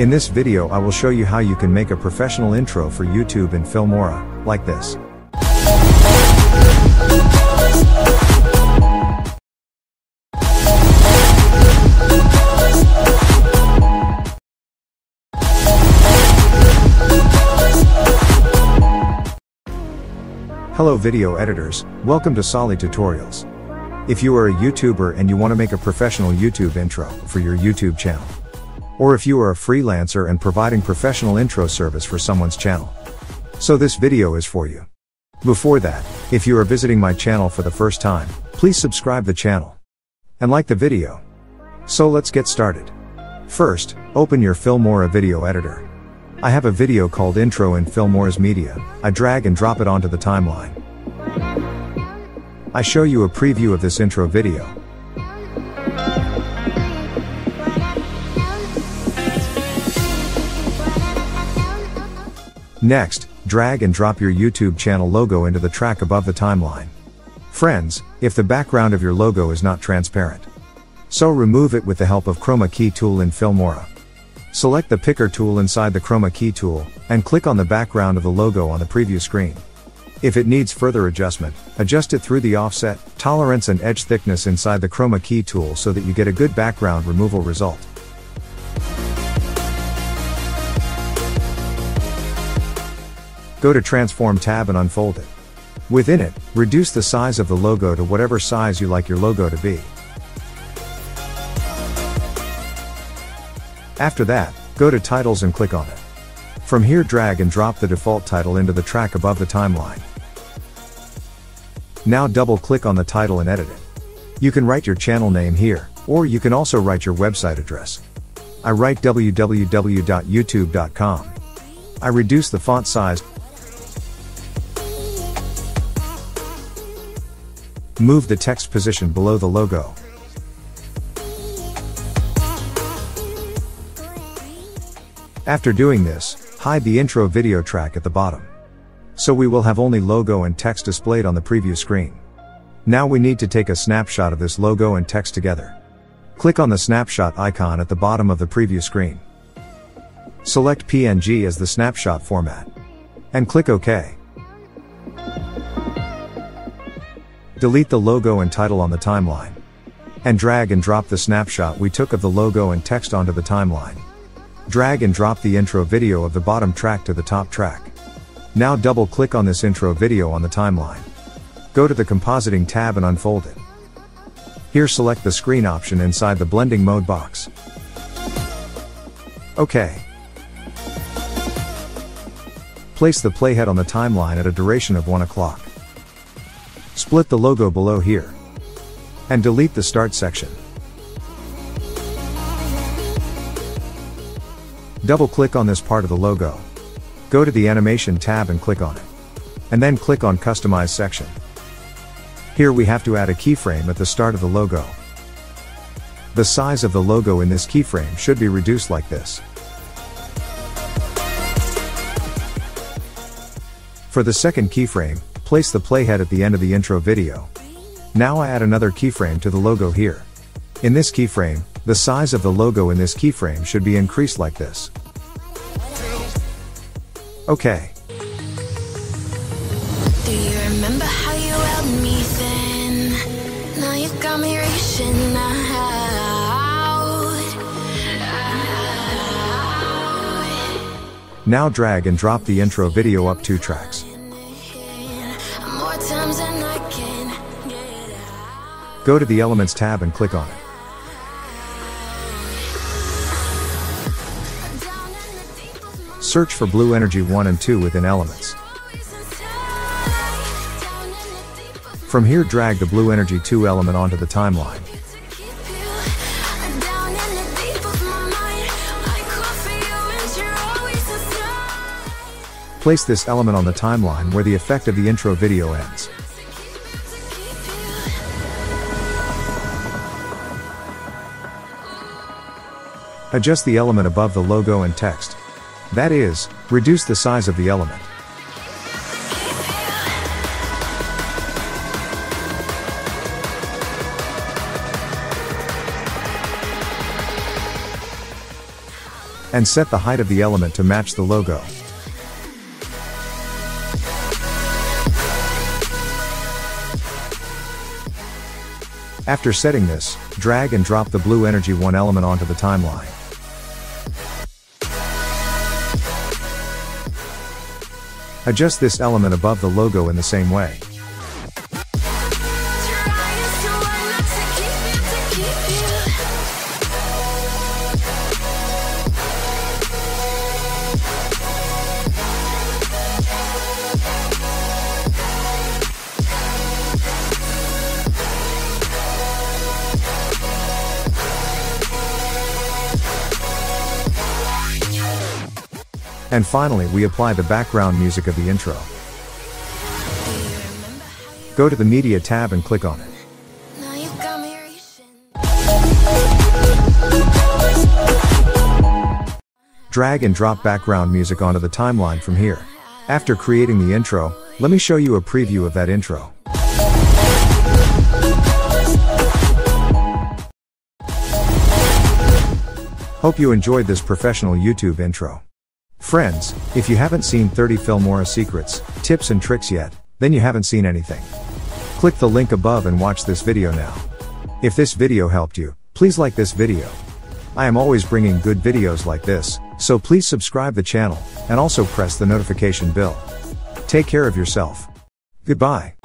In this video I will show you how you can make a professional intro for YouTube in Filmora, like this. Hello video editors, welcome to Salih Tutorials. If you are a YouTuber and you want to make a professional YouTube intro for your YouTube channel, or if you are a freelancer and providing professional intro service for someone's channel. So this video is for you. Before that, if you are visiting my channel for the first time, please subscribe the channel and like the video. So let's get started. First, open your Filmora video editor. I have a video called Intro in Filmora's Media. I drag and drop it onto the timeline. I show you a preview of this intro video. Next, drag and drop your YouTube channel logo into the track above the timeline. Friends, if the background of your logo is not transparent. So remove it with the help of Chroma Key tool in Filmora. Select the picker tool inside the Chroma Key tool, and click on the background of the logo on the preview screen. If it needs further adjustment, adjust it through the offset, tolerance and edge thickness inside the Chroma Key tool so that you get a good background removal result. Go to Transform tab and unfold it. Within it, reduce the size of the logo to whatever size you like your logo to be. After that, go to Titles and click on it. From here drag and drop the default title into the track above the timeline. Now double click on the title and edit it. You can write your channel name here, or you can also write your website address. I write www.youtube.com. I reduce the font size Move the text position below the logo. After doing this, hide the intro video track at the bottom. So we will have only logo and text displayed on the preview screen. Now we need to take a snapshot of this logo and text together. Click on the snapshot icon at the bottom of the preview screen. Select PNG as the snapshot format. And click OK. Delete the logo and title on the timeline. And drag and drop the snapshot we took of the logo and text onto the timeline. Drag and drop the intro video of the bottom track to the top track. Now double click on this intro video on the timeline. Go to the compositing tab and unfold it. Here select the screen option inside the blending mode box. OK. Place the playhead on the timeline at a duration of 1 o'clock. Split the logo below here. And delete the start section. Double click on this part of the logo. Go to the animation tab and click on it. And then click on customize section. Here we have to add a keyframe at the start of the logo. The size of the logo in this keyframe should be reduced like this. For the second keyframe, Place the playhead at the end of the intro video. Now I add another keyframe to the logo here. In this keyframe, the size of the logo in this keyframe should be increased like this. Okay. Do you remember how you held me then? Now you got me reaching out. Now drag and drop the intro video up two tracks. Go to the Elements tab and click on it. Search for Blue Energy 1 and 2 within Elements. From here drag the Blue Energy 2 element onto the timeline. Place this element on the timeline where the effect of the intro video ends. Adjust the element above the logo and text. That is, reduce the size of the element. And set the height of the element to match the logo. After setting this, drag and drop the blue energy 1 element onto the timeline. Adjust this element above the logo in the same way. And finally we apply the background music of the intro. Go to the media tab and click on it. Drag and drop background music onto the timeline from here. After creating the intro, let me show you a preview of that intro. Hope you enjoyed this professional YouTube intro. Friends, if you haven't seen 30 Filmora secrets, tips and tricks yet, then you haven't seen anything. Click the link above and watch this video now. If this video helped you, please like this video. I am always bringing good videos like this, so please subscribe the channel, and also press the notification bell. Take care of yourself. Goodbye.